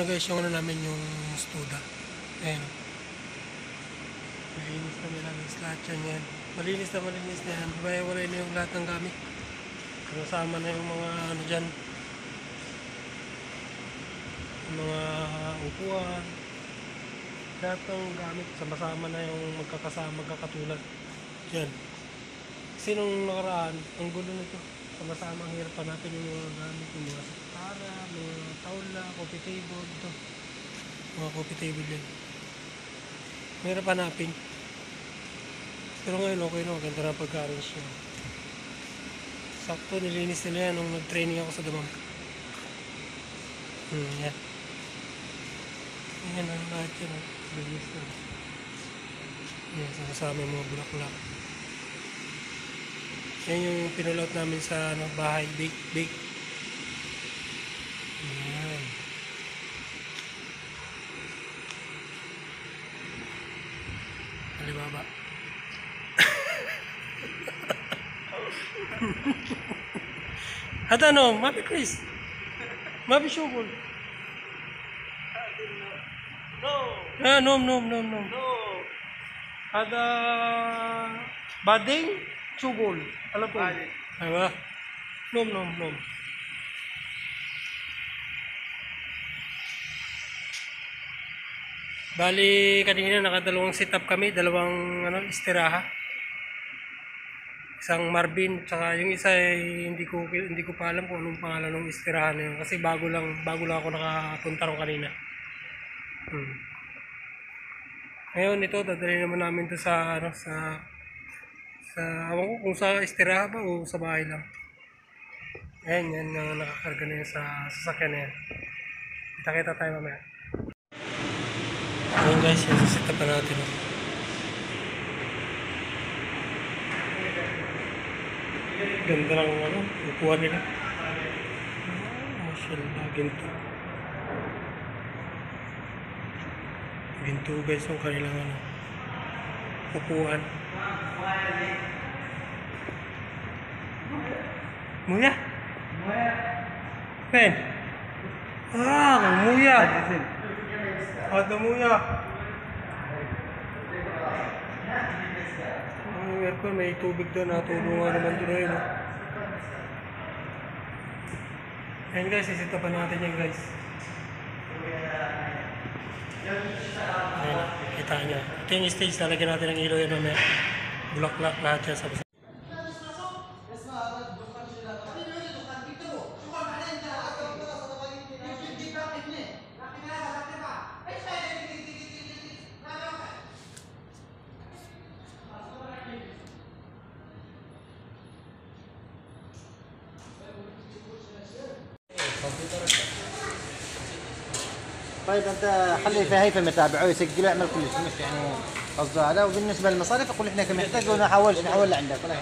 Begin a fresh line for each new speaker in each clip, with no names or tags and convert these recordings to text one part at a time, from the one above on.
na guys yung ano namin yung studa. Ayan. Malinis na nila guys lahat yan yan. Malinis na malinis na yan. Wala na yung lahat ng gamit. Kasama na yung mga ano dyan. Mga upuan. Lahat ng gamit. Sama-sama na yung magkakasama, magkakatulad. Yan. Kasi nung nakaraan, ang gulo nito. Sama-sama ang hirap hanapin yung mga gamit, yung mga sakara, mga taula, coffee table, ito. Mga coffee table yan. Mahirap hanapin. Pero ngayon okay na, maganda na pagka-arrange niya. Sakto, nilinis nila yan nung nag-training ako sa damam. Hmm, yan. Yan ang lahat yan. oh. Linis na. Yan, sama-sama yung mga bulaklak. Yan yung pinulot namin sa ano, bahay. Bake, bake. Yan. Alibaba. At ano, Mapi Chris. Mapi Shugul. Ah, nom, nom, nom, nom. Ada bading Shugul. Alam po. Diba? Nom, nom, nom. Bali, kanina nakadalawang setup kami, dalawang ano, istiraha. Isang Marvin, tsaka yung isa ay hindi ko hindi ko pa alam kung anong pangalan ng istirahan na yun kasi bago lang bago lang ako nakapunta ron kanina. Hmm. Ngayon ito dadalhin naman namin to sa ano sa sa awan ko kung sa istiraha ba o sa bahay lang. Ayan, yan ang nakakarga na yun sa sasakyan na yan. Kita-kita tayo mamaya. Ayun guys, yung setup pa natin. Ganda ng ano, upuan nila. Oh, mashallah, ginto. Ginto guys yung kanilang ano, upuan. Muya? Ben? Ah, muya. Ada muya. Ang aircon, may tubig doon. Natulungan naman doon yun. oh. Ayan guys, isita pa natin yan guys. Ayan, kita niya. Ito yung stage, lalagyan natin ng ilaw yan mamaya. Bulaklak lahat yan sa
طيب أنت خلي في هيفا متابعة ويسجله يعمل كل شيء. مش يعني قصده هذا. وبالنسبة للمصاريف أقول إحنا كم يحتاج وأنا حولش نحول لعندك ولا.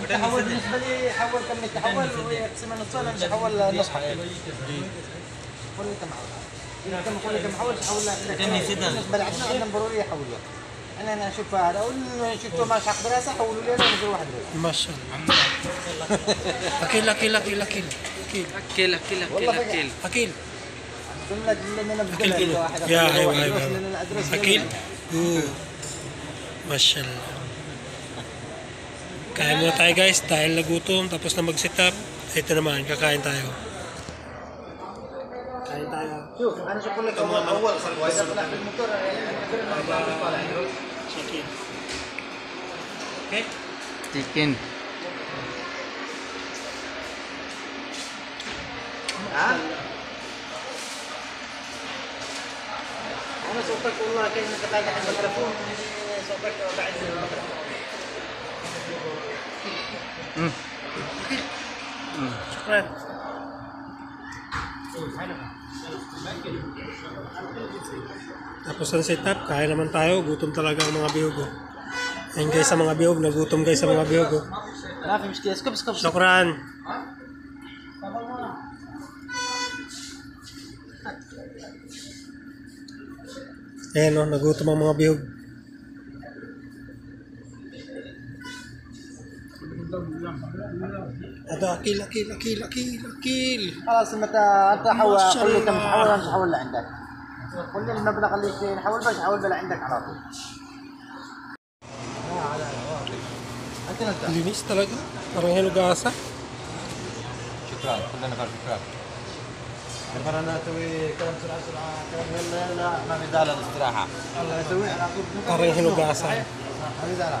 أنت حول بالنسبة لي حول كم يتحول ويقسم النص أنا حول نص؟ حق قول لي كم حول. كم حول حول بالنسبة لعندنا عندنا ضروري يحول لك انا انا اشوف هذا اقول شفتوا ما حق دراسه حولوا لي انا ونقول واحد دراسه
ما شاء الله أكيل أكيل أكيل أكيل أكيل
اكل اكل
والله
اكل
فقط.
اكل
أكيل
قلنا لنا
أكيل
بدل
كده
واحد
يا
أخذ
أيوة
واحد
أيوة
درس لنا ادرس
أكيل Oo. Mashallah. Kain muna tayo guys dahil nagutom tapos na mag-sit up. Ito naman, kakain tayo. Kain tayo.
شوف انا شو اقول لك اول خطوه اذا طلع بالموتور طالع
Chicken. Okay?
Chicken.
Ha? Ano super ko lang kayo nakataga ng mikrofon? Super ko kayo ng mm. mikrofon. Hmm. Hmm.
Shukran. Oh, sana. Tapos ang setup, kaya naman tayo. Gutom talaga ang mga biyogo. Oh. Ayun guys sa mga biyog. Nagutom guys sa mga biyogo. Oh. Shukran. Ayan o, nagutom ang mga biyog. هذا كيل كيل كيل كيل كيل.
خلاص متى أنت حول قول لي كم تحول أنا نحول لعندك. قول لي المبلغ اللي فيه نحول باش بلا عندك على طول.
ليش تلاقي هنا قاسة
شكرا كلنا نفر شكرا. نفر أنا أسوي كلام سرعة سرعة كلام هلا هلا ما في داله الاستراحة الله يسوي على طول
رهينو قاسة
ما في
داله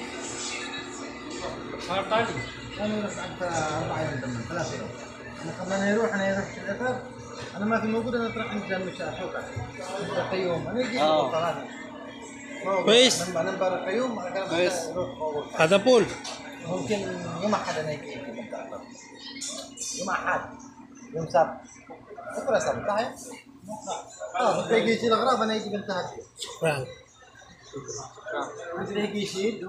Martani.
أنا بس أنت أربع يوم دم ثلاث يوم أنا قبل ما يروح أنا يروح في الاثر أنا ما في موجود أنا تروح عند جنب الشاحوكه القيوم أنا يجي ثلاثة.
كويس.
أنا نمبر القيوم أنا كويس.
هذا بول.
ممكن يوم أحد أنا يجي. يوم أحد. يوم سبت. بكره سبت. صحيح؟ آه بكره يجي يشيل أغراض أنا يجي بنتهي
شكرا
يجي يشيل